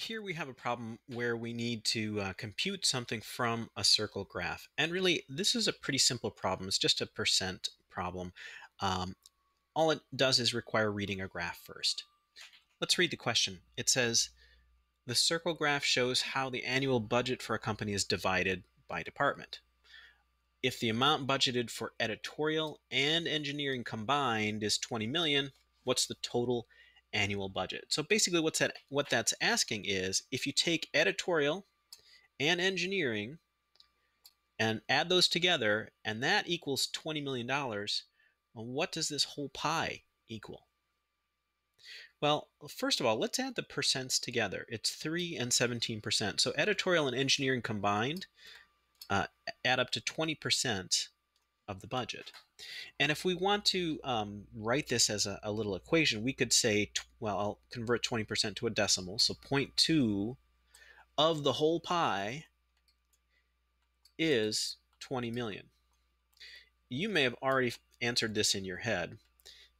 here we have a problem where we need to uh, compute something from a circle graph. And really, this is a pretty simple problem. It's just a percent problem. Um, all it does is require reading a graph first. Let's read the question. It says, the circle graph shows how the annual budget for a company is divided by department. If the amount budgeted for editorial and engineering combined is 20 million, what's the total annual budget. So basically what's that what that's asking is if you take editorial and engineering and add those together and that equals 20 million dollars, well, what does this whole pie equal? Well, first of all, let's add the percents together. It's 3 and 17%. So editorial and engineering combined uh, add up to 20% of the budget. And if we want to um, write this as a, a, little equation, we could say, well, I'll convert 20% to a decimal. So 0.2 of the whole pie is 20 million. You may have already answered this in your head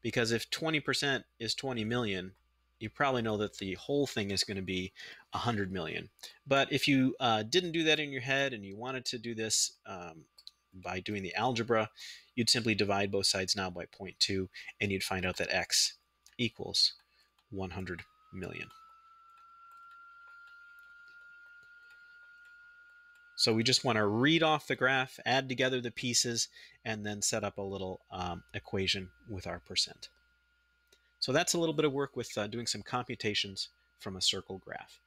because if 20% is 20 million, you probably know that the whole thing is going to be 100 million. But if you uh, didn't do that in your head and you wanted to do this um, by doing the algebra, you'd simply divide both sides now by 0.2 and you'd find out that x equals 100 million. So we just want to read off the graph, add together the pieces, and then set up a little um, equation with our percent. So that's a little bit of work with uh, doing some computations from a circle graph.